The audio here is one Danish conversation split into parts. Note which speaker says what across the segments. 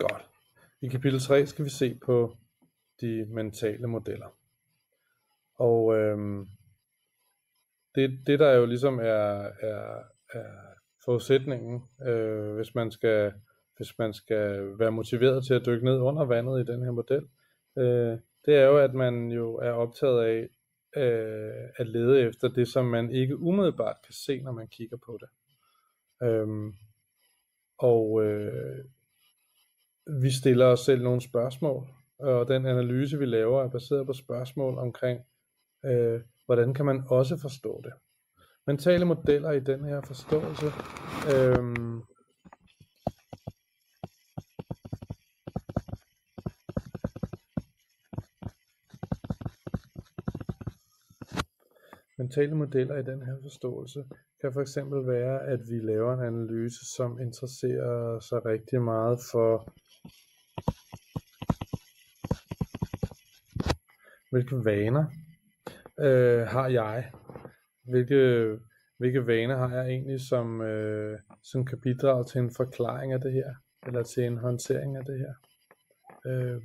Speaker 1: Godt. I kapitel 3 skal vi se på de mentale modeller. Og øhm, det, det der jo ligesom er, er, er forudsætningen, øh, hvis, man skal, hvis man skal være motiveret til at dykke ned under vandet i den her model, øh, det er jo, at man jo er optaget af øh, at lede efter det, som man ikke umiddelbart kan se, når man kigger på det. Øhm, og øh, vi stiller os selv nogle spørgsmål, og den analyse, vi laver, er baseret på spørgsmål omkring, øh, hvordan kan man også forstå det. Mentale modeller i den her forståelse. Øh, Mentale modeller i den her forståelse kan for eksempel være, at vi laver en analyse, som interesserer sig rigtig meget for Hvilke vaner øh, har jeg? Hvilke, hvilke vaner har jeg egentlig, som, øh, som kan bidrage til en forklaring af det her? Eller til en håndtering af det her? Øh,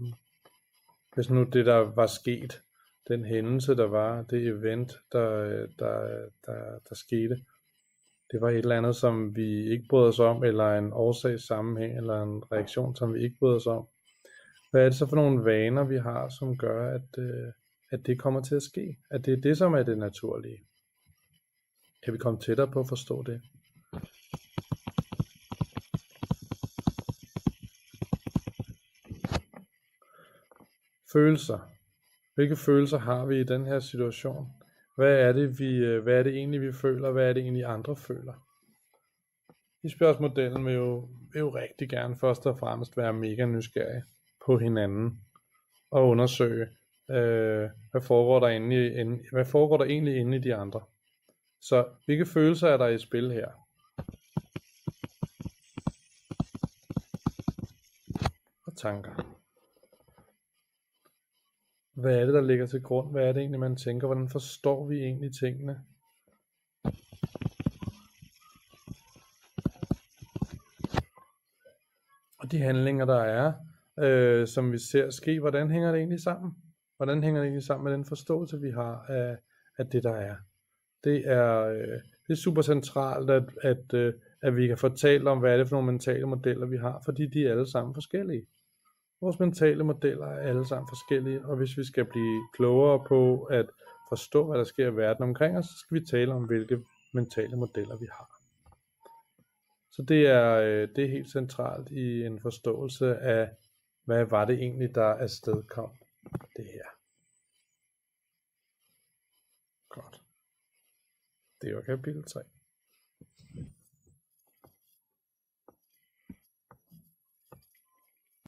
Speaker 1: hvis nu det, der var sket, den hændelse, der var, det event, der, der, der, der skete, det var et eller andet, som vi ikke bryder os om, eller en årsagssammenhæng, eller en reaktion, som vi ikke bryder os om. Hvad er det så for nogle vaner, vi har, som gør, at, øh, at det kommer til at ske? At det er det, som er det naturlige? Kan vi komme tættere på at forstå det? Følelser. Hvilke følelser har vi i den her situation? Hvad er det, vi, øh, hvad er det egentlig, vi føler? Hvad er det egentlig, andre føler? I spørgsmålsmodellen vil jo, vil jo rigtig gerne først og fremmest være mega nysgerrig på hinanden og undersøge, øh, hvad, foregår der inde i, inde, hvad foregår der egentlig inde i de andre. Så hvilke følelser er der i spil her? Og tanker. Hvad er det, der ligger til grund? Hvad er det egentlig, man tænker? Hvordan forstår vi egentlig tingene? Og de handlinger, der er, øh, som vi ser ske, hvordan hænger det egentlig sammen? Hvordan hænger det egentlig sammen med den forståelse, vi har af, af det, der er? Det er, øh, det er super centralt, at, at, øh, at vi kan fortælle om, hvad er det for nogle mentale modeller, vi har, fordi de er alle sammen forskellige. Vores mentale modeller er alle sammen forskellige, og hvis vi skal blive klogere på at forstå, hvad der sker i verden omkring os, så skal vi tale om, hvilke mentale modeller vi har. Så det er, øh, det er helt centralt i en forståelse af, hvad var det egentlig, der afstedkom det her. Godt. Det var kapitel 3.